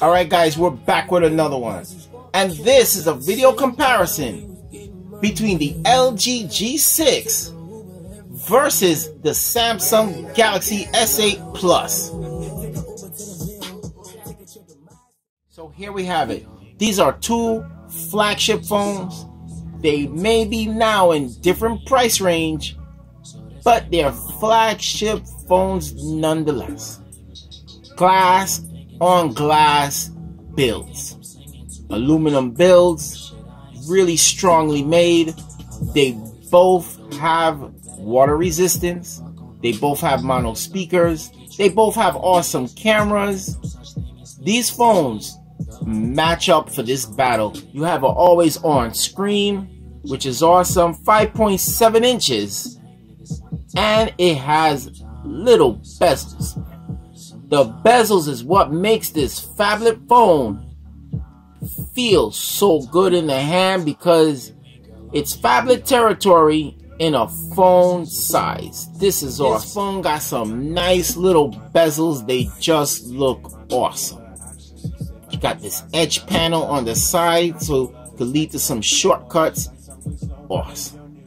Alright guys, we're back with another one. And this is a video comparison between the LG G6 versus the Samsung Galaxy S8 Plus. So here we have it. These are two flagship phones. They may be now in different price range, but they're flagship phones nonetheless. Glass on glass builds. Aluminum builds, really strongly made. They both have water resistance. They both have mono speakers. They both have awesome cameras. These phones match up for this battle. You have an always on screen, which is awesome. 5.7 inches. And it has little bezels. The bezels is what makes this phablet phone feel so good in the hand because it's phablet territory in a phone size. This is awesome. This phone got some nice little bezels. They just look awesome. You got this edge panel on the side so it could lead to some shortcuts. Awesome.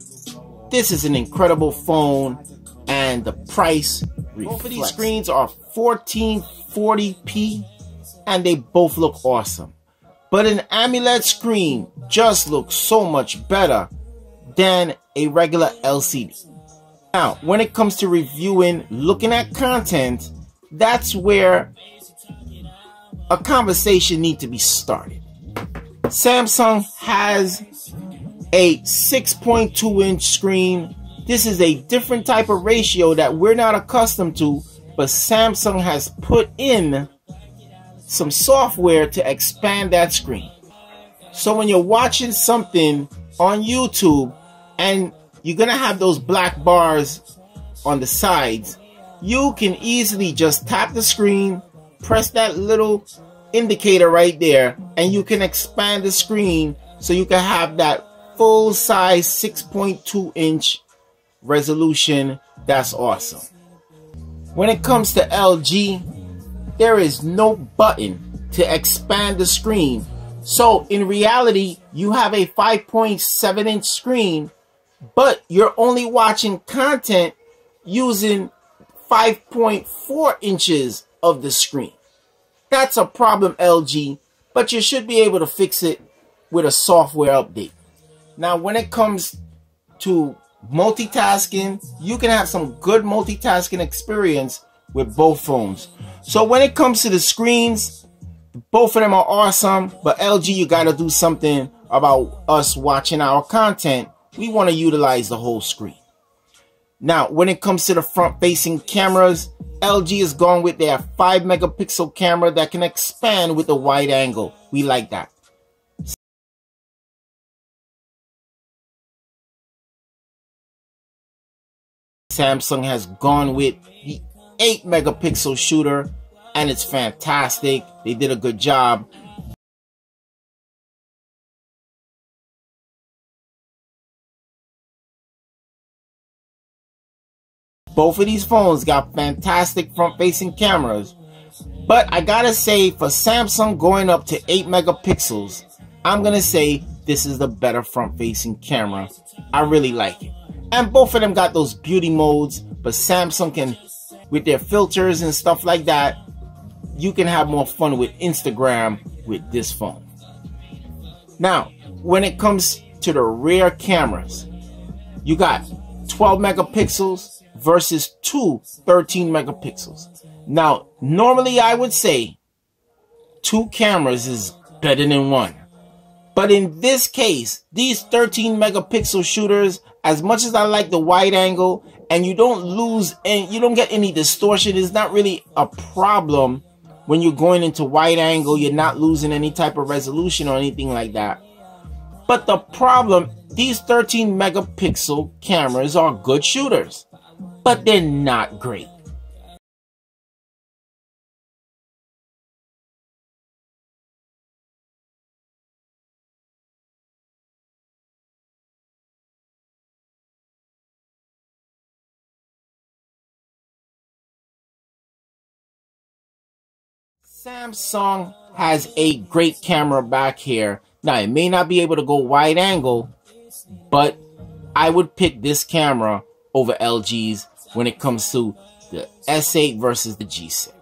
This is an incredible phone and the price both of these screens are 1440p and they both look awesome. But an AMOLED screen just looks so much better than a regular LCD. Now, when it comes to reviewing, looking at content, that's where a conversation needs to be started. Samsung has a 6.2 inch screen this is a different type of ratio that we're not accustomed to, but Samsung has put in some software to expand that screen. So when you're watching something on YouTube and you're going to have those black bars on the sides, you can easily just tap the screen, press that little indicator right there, and you can expand the screen so you can have that full size 6.2 inch resolution, that's awesome. When it comes to LG, there is no button to expand the screen. So in reality, you have a 5.7 inch screen, but you're only watching content using 5.4 inches of the screen. That's a problem, LG, but you should be able to fix it with a software update. Now, when it comes to multitasking, you can have some good multitasking experience with both phones. So when it comes to the screens, both of them are awesome, but LG, you got to do something about us watching our content. We want to utilize the whole screen. Now, when it comes to the front facing cameras, LG is going with their 5 megapixel camera that can expand with a wide angle. We like that. Samsung has gone with the 8 megapixel shooter and it's fantastic. They did a good job. Both of these phones got fantastic front facing cameras. But I gotta say, for Samsung going up to 8 megapixels, I'm gonna say this is the better front facing camera. I really like it. And both of them got those beauty modes, but Samsung can, with their filters and stuff like that, you can have more fun with Instagram with this phone. Now, when it comes to the rear cameras, you got 12 megapixels versus two 13 megapixels. Now, normally I would say two cameras is better than one. But in this case, these 13 megapixel shooters, as much as I like the wide angle and you don't lose and you don't get any distortion, it's not really a problem when you're going into wide angle. You're not losing any type of resolution or anything like that. But the problem, these 13 megapixel cameras are good shooters, but they're not great. Samsung has a great camera back here. Now, it may not be able to go wide angle, but I would pick this camera over LG's when it comes to the S8 versus the G6.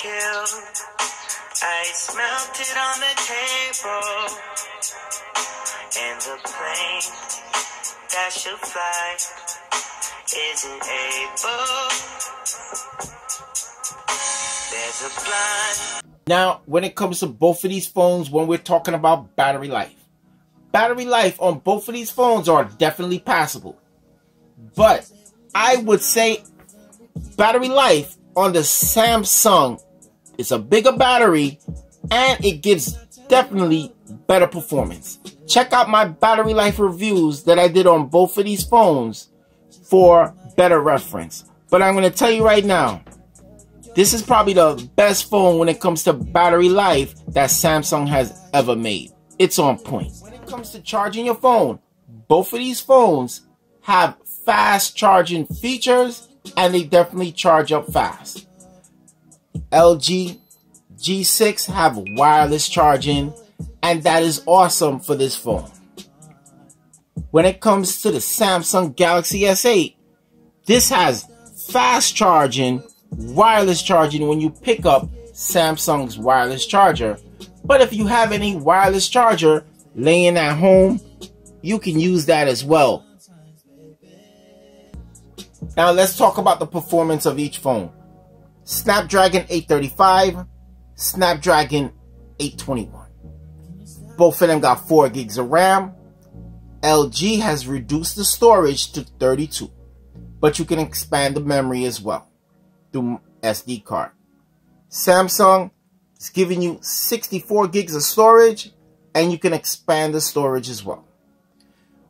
Ice melted on the table, and the plane that should fly isn't able. There's a blind. Now, when it comes to both of these phones, when we're talking about battery life, battery life on both of these phones are definitely passable. But I would say battery life on the Samsung is a bigger battery and it gives definitely better performance. Check out my battery life reviews that I did on both of these phones for better reference. But I'm going to tell you right now, this is probably the best phone when it comes to battery life that Samsung has ever made. It's on point. When it comes to charging your phone, both of these phones have fast charging features and they definitely charge up fast. LG G6 have wireless charging and that is awesome for this phone. When it comes to the Samsung Galaxy S8, this has fast charging, wireless charging when you pick up Samsung's wireless charger. But if you have any wireless charger laying at home, you can use that as well. Now let's talk about the performance of each phone. Snapdragon 835, Snapdragon 821. Both of them got 4 gigs of RAM. LG has reduced the storage to 32, but you can expand the memory as well through SD card. Samsung is giving you 64 gigs of storage and you can expand the storage as well.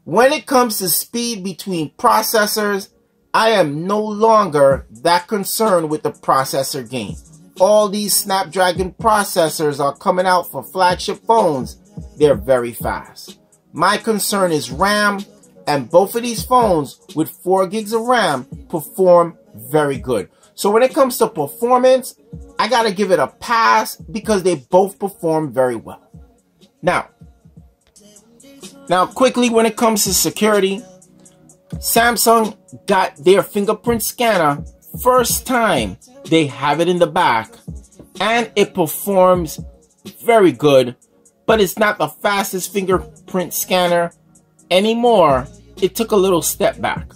When it comes to speed between processors, I am no longer that concerned with the processor game. All these Snapdragon processors are coming out for flagship phones. They're very fast. My concern is RAM, and both of these phones with 4 gigs of RAM perform very good. So when it comes to performance, I gotta give it a pass because they both perform very well. Now, now quickly when it comes to security, Samsung got their fingerprint scanner first time. They have it in the back and it performs very good but it's not the fastest fingerprint scanner anymore. It took a little step back.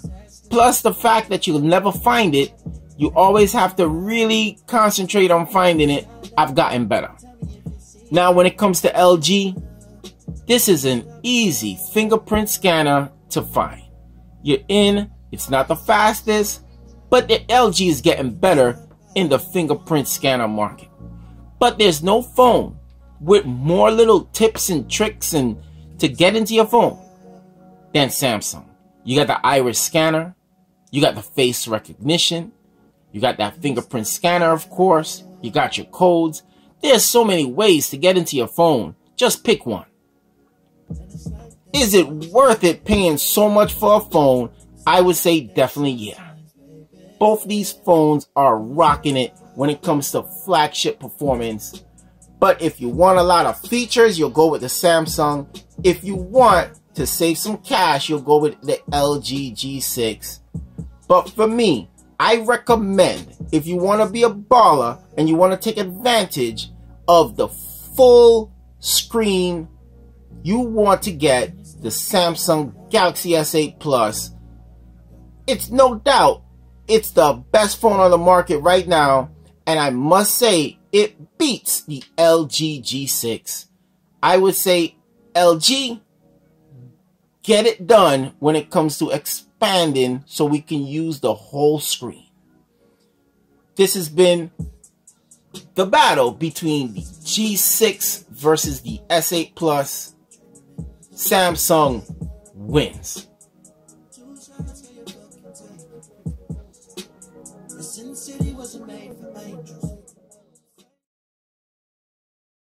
Plus the fact that you'll never find it you always have to really concentrate on finding it. I've gotten better. Now when it comes to LG this is an easy fingerprint scanner to find you're in. It's not the fastest, but the LG is getting better in the fingerprint scanner market. But there's no phone with more little tips and tricks and to get into your phone than Samsung. You got the iris scanner, you got the face recognition, you got that fingerprint scanner, of course, you got your codes. There's so many ways to get into your phone. Just pick one. Is it worth it paying so much for a phone? I would say definitely yeah. Both these phones are rocking it when it comes to flagship performance. But if you want a lot of features, you'll go with the Samsung. If you want to save some cash, you'll go with the LG G6. But for me, I recommend if you want to be a baller and you want to take advantage of the full screen, you want to get the Samsung Galaxy S8 Plus. It's no doubt it's the best phone on the market right now, and I must say it beats the LG G6. I would say LG, get it done when it comes to expanding so we can use the whole screen. This has been the battle between the G6 versus the S8 Plus. Samsung wins.